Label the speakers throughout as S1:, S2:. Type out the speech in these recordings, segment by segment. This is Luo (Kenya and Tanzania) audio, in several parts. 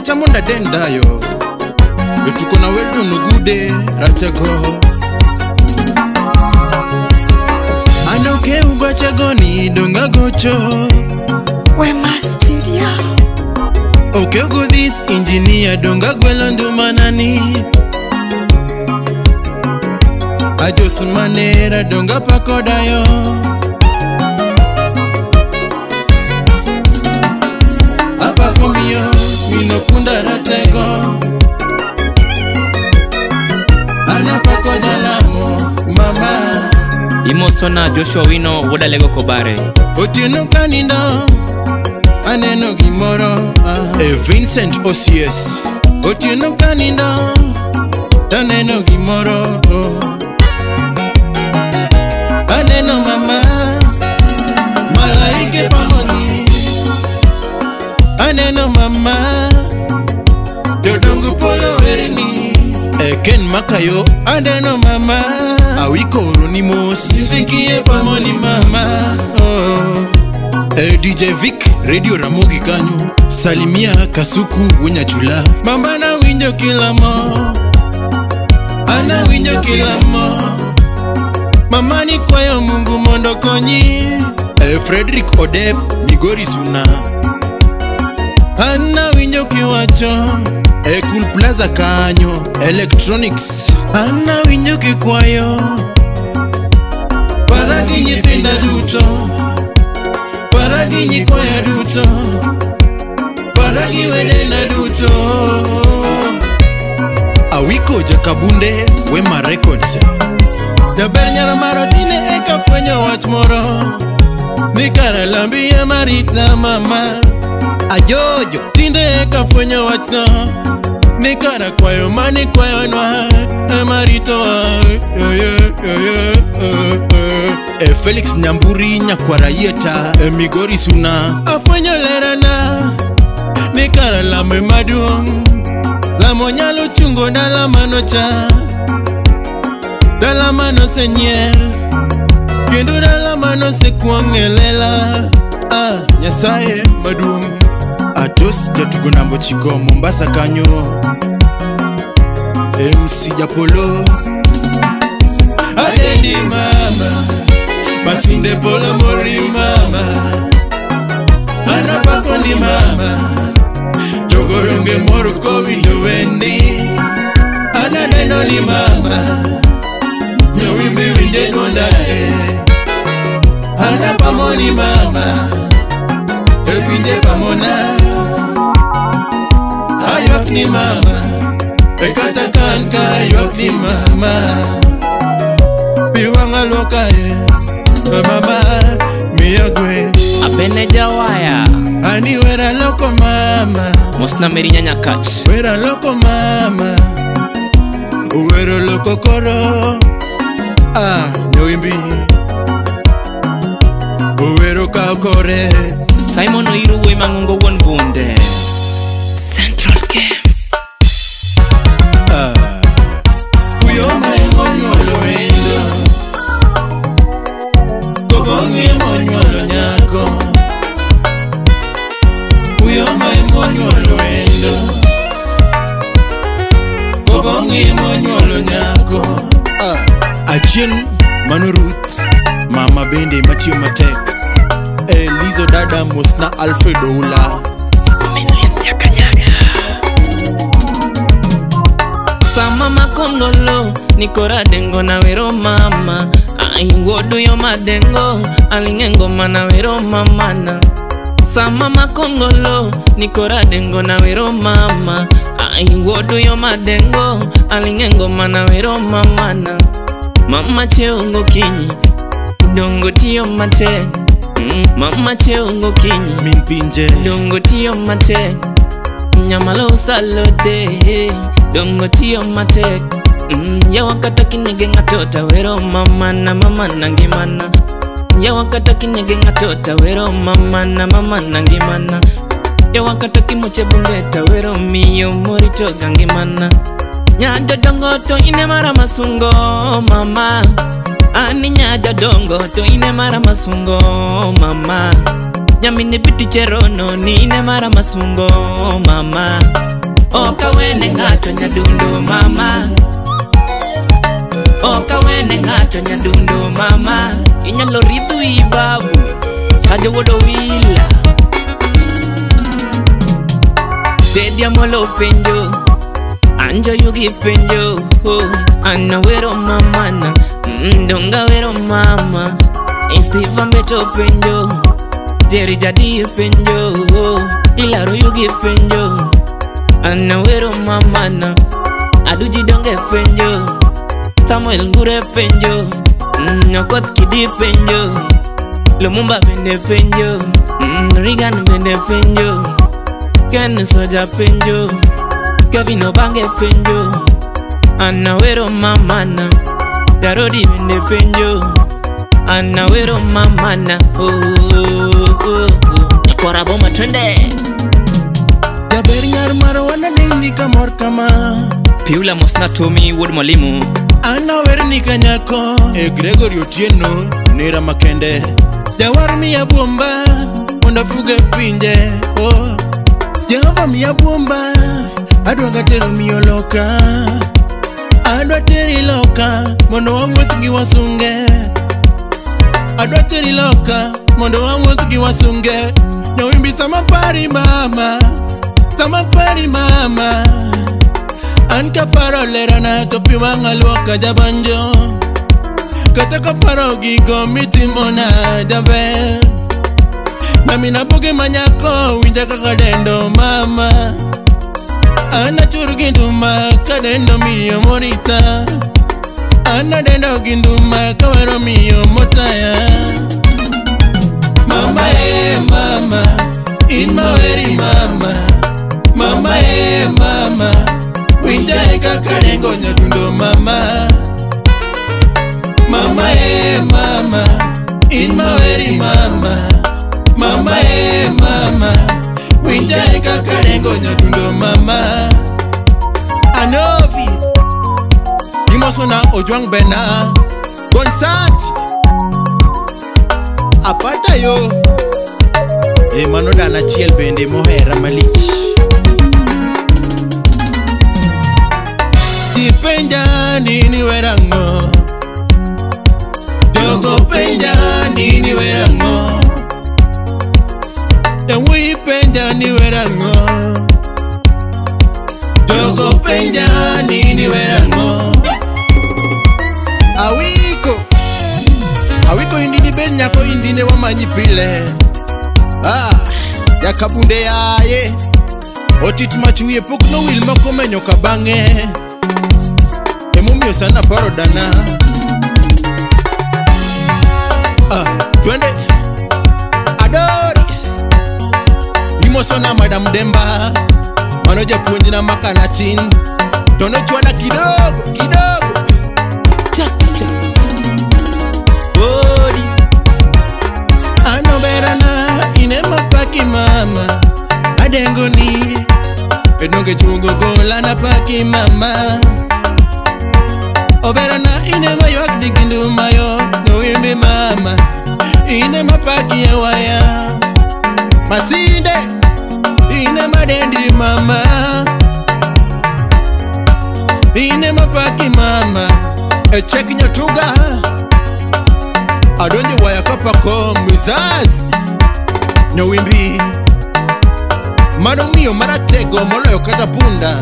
S1: kendo chamo ndadendayo Etuko na wedo nugude rachago Ano ke ugwachago ni donga gocho
S2: We masteria
S1: Oke ugu this engineer donga gwelo ndumanani Ajos manera donga pakodayo Ajos manera donga pakodayo
S2: imosona joshua wino wodalego kobare
S1: otieno kanindo aneno gimoro ah. e vincent ocs otieno kanindo taneno gimoro oh. aneno mama malaike pamoni aneno mama ken makayo andeno mama awikoro ni mosi pamoni mama oh. Eh, e eh, DJ Vic Radio Ramogi kanyo salimia Kasuku Chula mama na winyo kila mo ana winyo kila mo mama ni kwayo Mungu mondo konyi e Frederick Odeb Migori Suna ana winyo kiwacho blaza kanyo electronics ana winjo kikwayo para gi nyithinda duto paragi gi nyikwaya duto para gi wedena duto awiko jakabunde wema records jaber nyalo maro tine eka fwenyo wach moro ni kara lambi ema mama ajojo tinde eka fwenyo wachno Nicaragua yo mani kwayo no amarito e yeah, yeah, e, e, Felix Nyamburi nyakwarayeta e Migori suna afwenyo lerana Nikara lamo imaduong Lamo nyalo chungo dala manocha Dala mano senyer Kendo dala mano se kwangelela Ah, nyasaye maduong Atos jatugunambo chiko Mombasa kanyo MC Japolo Adendi mama Masinde polo mori mama Anapako ndi mama Jogorunge moro kovindo wendi Ananeno ni mama Nyo wimbi winje nondae Anapamo ni mama mama ekatakanka yoki mama biwanga loka ye bamama miyagwe abeneja waya
S2: ani wera loko mama mosina merinyanyakach wera
S1: loko mama wero loko koro a ah,
S2: nyoimbi wero kakore simon oiru wemang'ongo wuon bunde central game
S1: hizo dada Musna
S2: Alfred Oula fama makongolo nikoradengo na wero mama yo madengo aling'engo na wero mamana sama makongolo nikoradengo na wero mama yo madengo aling'engo mana wero mamana mama cheongo kinyi dongo tiyo mateni Mm-hmm. Mama cheongo kinyi Mimpinje Dongo tiyo mate Nyamalo salode Dongo tiyo mate mm-hmm. Ya wakata kinege ngatota Wero mama na mama na ngimana Ya wakata kinege ngatota Wero mama na mama na ngimana Ya wakata kimoche bungeta Wero miyo morito gangimana Nyajo dongo to ine mara masungo Mama Mama An nyaja dongo to ine mara masungo mama Nyamini biti cherono ni ine mara masungo mama Oka wene ngato nyadundo mama Oka wene ngato nyadundo mama Inyamlo ritu ibabu Kajo wodo wila Tedia molo penjo Tedia molo penjo anja yugi penjo ho ana wero mama na ndonga wero mama estiva meto penjo jeri jadi penjo ho ilaro yugi penjo ana wero mama na aduji donge penjo samuel ngure penjo nyokot kidi penjo lumumba bende penjo rigan bende penjo ken soja penjo gavino bange penjo anawero mamana darodi uh. bende penjo anawero mamana uh. oh, oh, oh, oh. oh. nakwarabo matwende
S1: jaber nyar mara wananeni kamor kama
S2: piula mosna tomi wod mwalimu
S1: anawer ni kanyako e gregori otieno nera makende jawar ni abuomba mondo afuge pinje oh. jehova mi abuomba Adwa ga tero miyo loka Adwa teri loka Mondo wawuoth gi wasunge Adwa teri loka Mondo wawuoth gi wasunge Nawimbi sama pari mama Sama pari mama An kaparo lera na To pi wang alwoka jabanjo Kata kaparo gigo Mitimo na jaber Na mina buge manyako Winja kakadendo mama Mama anachuru kinduma kadendo miyo morita anadendo kinduma kawero miyo motaya mama e mama inmaweri mama mama e mama winjae kakadengo nyadundo Juan Bena, Consant, Aparta yo, Emmanuel Anachi, el Ben de Malich Amalich. nini werango Dogo penja nini werango Enwi penja ni werango Dogo penja nini werango mmanyi pile ah, yakabunde yaye otit machuye pok nowil ka bang'e emomiyo sana paro dana ah, twende adori imosona madam demba mano japuonjna makanatin to nochwada kidogo kidogo kwaki mama Obera na ine mwayo akdikindu mayo Nuimbi mama Ine mapaki ya waya Masinde Ine madendi mama Ine mapaki mama Echeki nyotuga Adonji waya kapako mizazi Nyowimbi Mano miyo maratego moloyo kata punda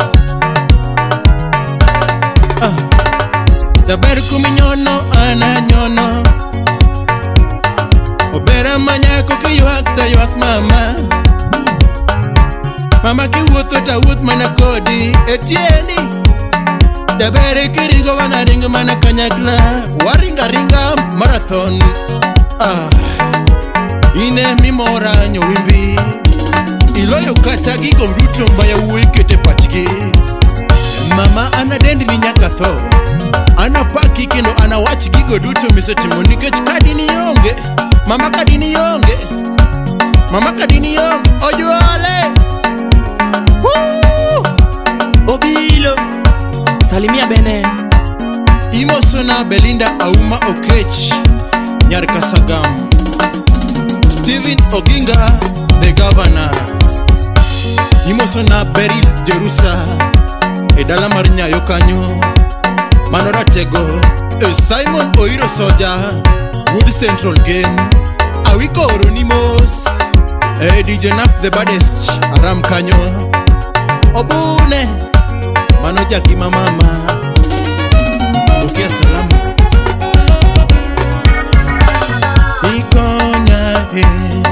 S1: Jaber kuminyono ananyono Obera manyako ki yuak ta yuak mama Mama ki wotho ta wuth mana kodi etieni Jaber kirigo wana ring mana kanyakla Waringa ringa marathon ah. Ine mimora nyowimbi Iloyo kata gigo mduto mbaya uwe kete pachigi Iloyo kata gigo mduto mbaya uwe kete pachigi mama ana dendi ni nyaka tho ana paki kendo ana wach gigo duto misetimo nikech kadini onge mama kadini onge mama kadini onge ojuale obilo salimia bene imosona belinda auma okech nyar kasagam steven oginga the governor imosona beril jerusalem e dala mar nyayo kanyo mano ratego e eh, simon oiro soja wood central game awiko oroni mos e eh, dj naf the badest aram kanyo obune mano jakima mama okia salamu ikonya e eh.